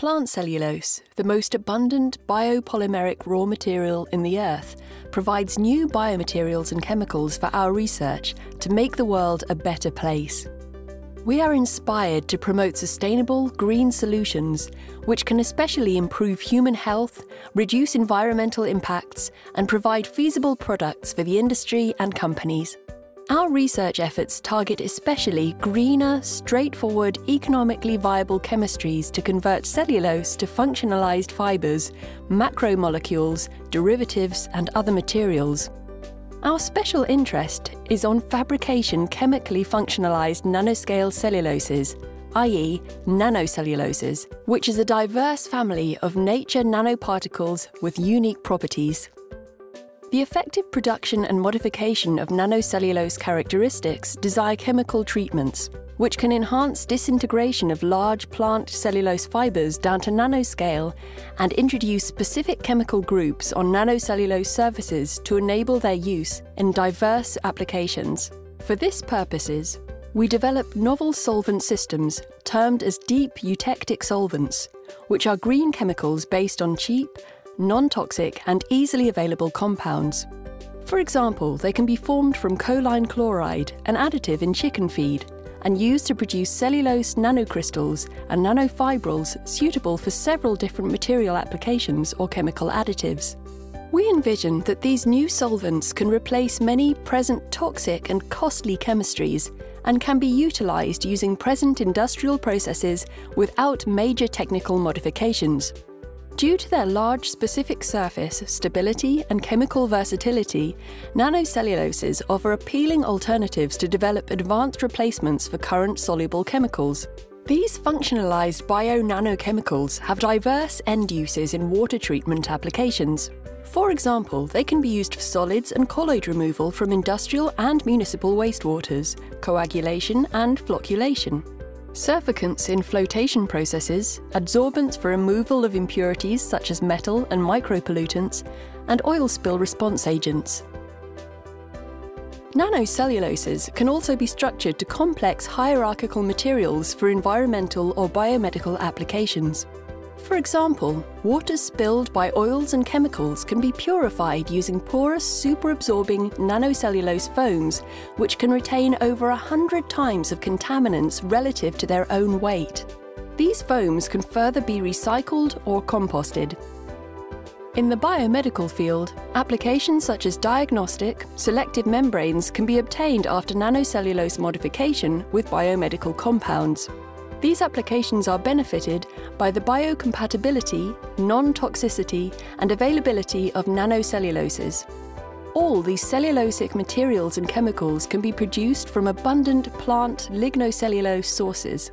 Plant cellulose, the most abundant biopolymeric raw material in the earth, provides new biomaterials and chemicals for our research to make the world a better place. We are inspired to promote sustainable, green solutions, which can especially improve human health, reduce environmental impacts, and provide feasible products for the industry and companies. Our research efforts target especially greener, straightforward, economically viable chemistries to convert cellulose to functionalized fibers, macromolecules, derivatives, and other materials. Our special interest is on fabrication chemically functionalized nanoscale celluloses, i.e., nanocelluloses, which is a diverse family of nature nanoparticles with unique properties. The effective production and modification of nanocellulose characteristics desire chemical treatments, which can enhance disintegration of large plant cellulose fibers down to nanoscale and introduce specific chemical groups on nanocellulose surfaces to enable their use in diverse applications. For this purposes, we develop novel solvent systems termed as deep eutectic solvents, which are green chemicals based on cheap, non-toxic and easily available compounds. For example, they can be formed from choline chloride, an additive in chicken feed, and used to produce cellulose nanocrystals and nanofibrils suitable for several different material applications or chemical additives. We envision that these new solvents can replace many present toxic and costly chemistries and can be utilised using present industrial processes without major technical modifications. Due to their large specific surface, stability, and chemical versatility, nanocelluloses offer appealing alternatives to develop advanced replacements for current soluble chemicals. These functionalized bio-nanochemicals have diverse end uses in water treatment applications. For example, they can be used for solids and colloid removal from industrial and municipal wastewaters, coagulation and flocculation. Surfactants in flotation processes, adsorbents for removal of impurities such as metal and micropollutants, and oil spill response agents. Nanocelluloses can also be structured to complex hierarchical materials for environmental or biomedical applications. For example, water spilled by oils and chemicals can be purified using porous superabsorbing nanocellulose foams, which can retain over 100 times of contaminants relative to their own weight. These foams can further be recycled or composted. In the biomedical field, applications such as diagnostic, selective membranes can be obtained after nanocellulose modification with biomedical compounds. These applications are benefited by the biocompatibility, non-toxicity and availability of nanocelluloses. All these cellulosic materials and chemicals can be produced from abundant plant lignocellulose sources.